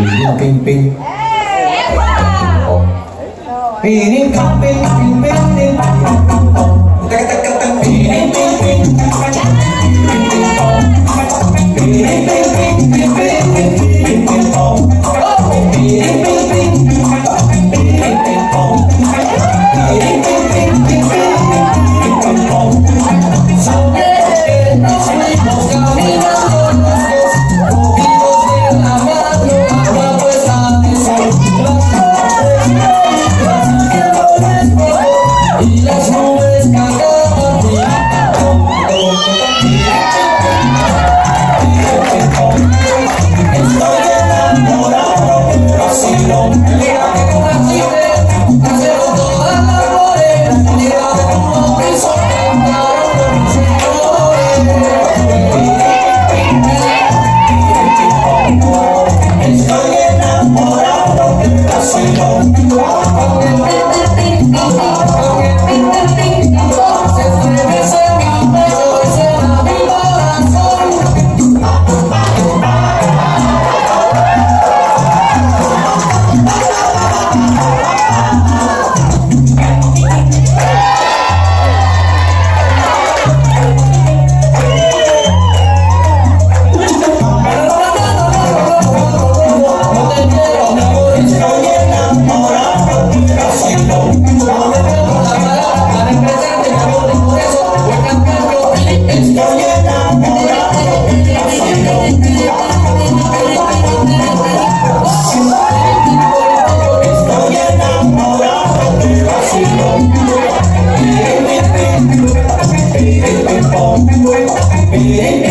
雨林冰冰雨林冰峰雨 Oh, bom, bem,